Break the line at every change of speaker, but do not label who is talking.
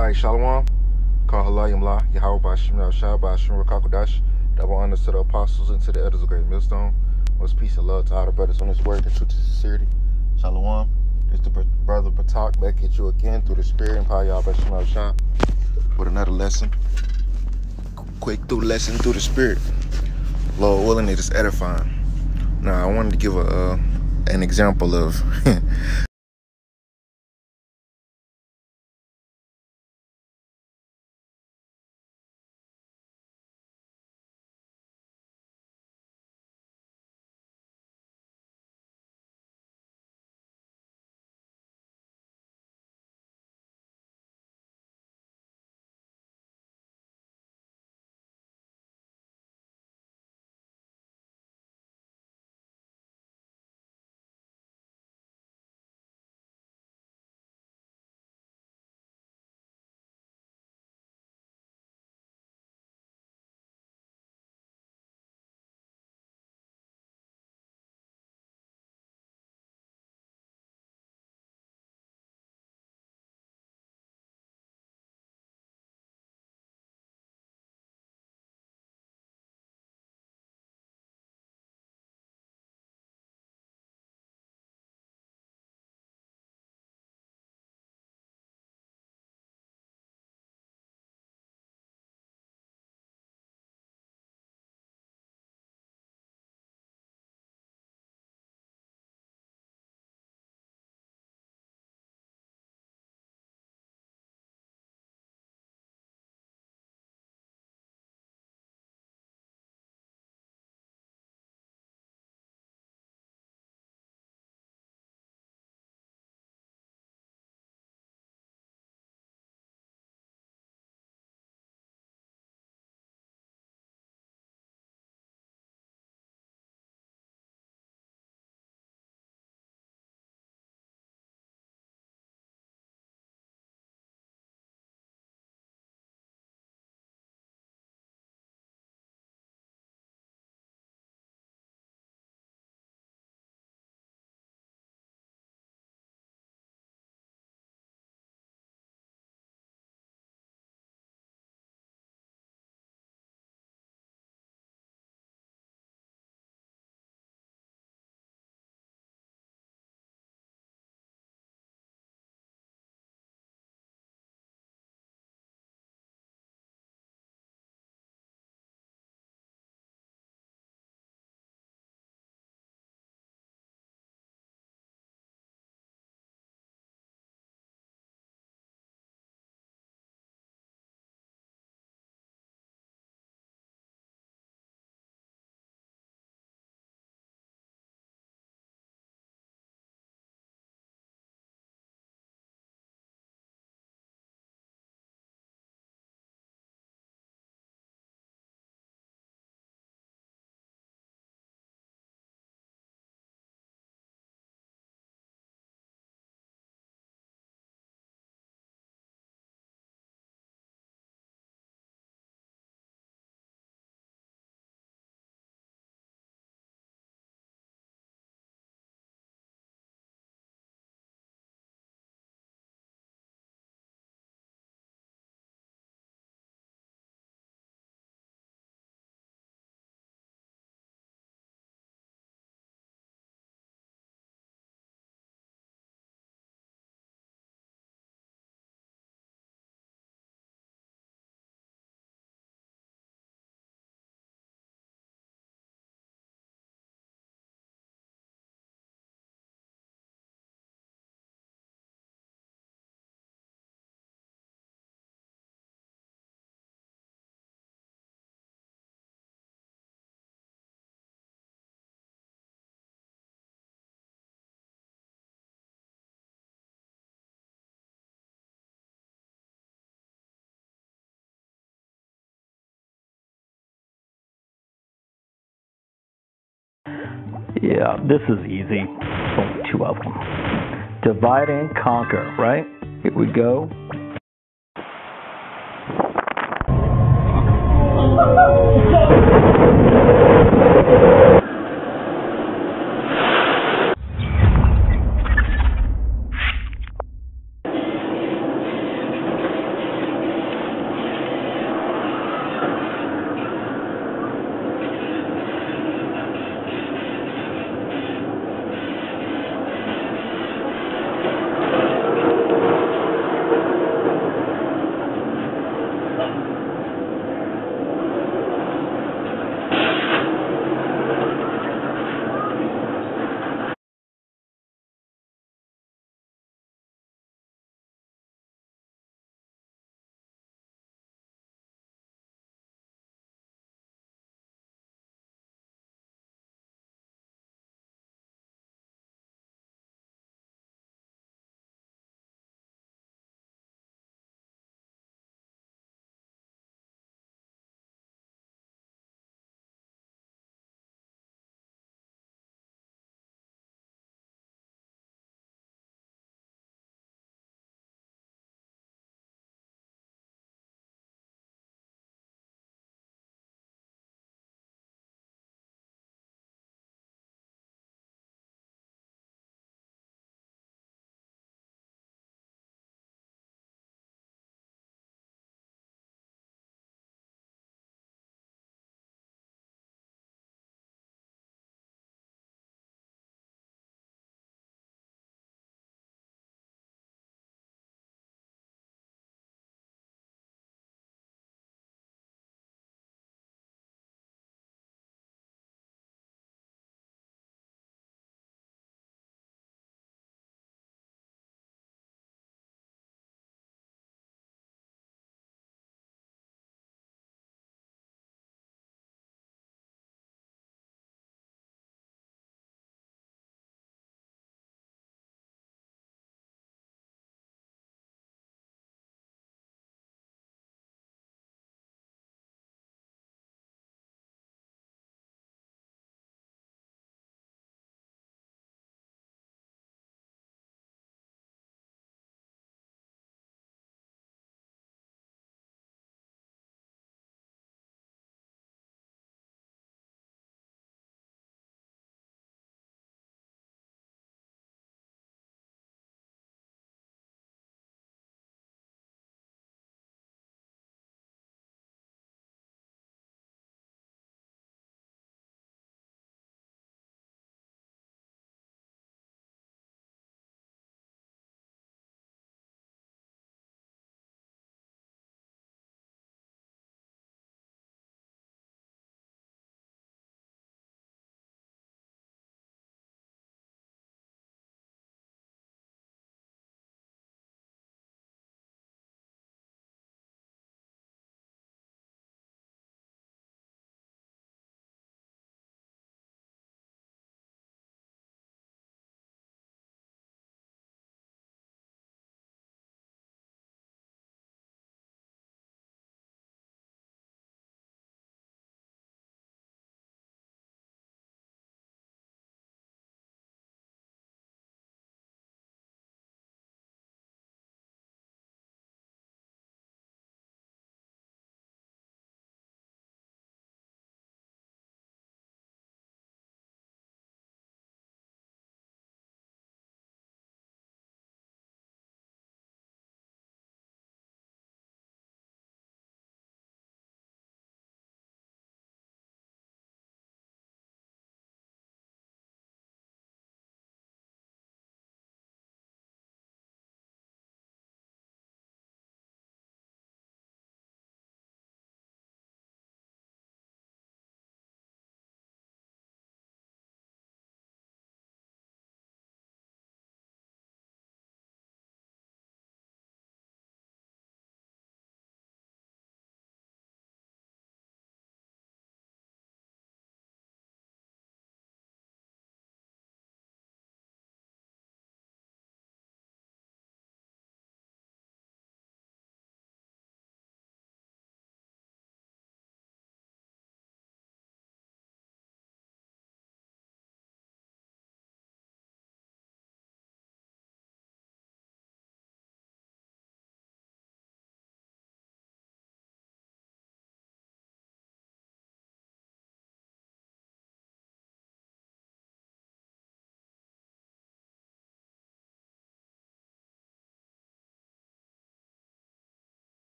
Alright, Shalom. Call Halayim La, Yahweh Bashim Shah Bashim Rakakodash. Double honors to the apostles and to the elders of Great Millstone. Most peace and love to all the brothers on this work and truth and sincerity. Shalom. This is the brother Batak back at you again through the spirit and power Yahweh Bashim Shah with another lesson. Quick through lesson through the spirit. Lord willing, it is edifying. Now, I wanted to give a uh, an example of
Yeah, this is easy. Only two of them. Divide and conquer, right? Here we go.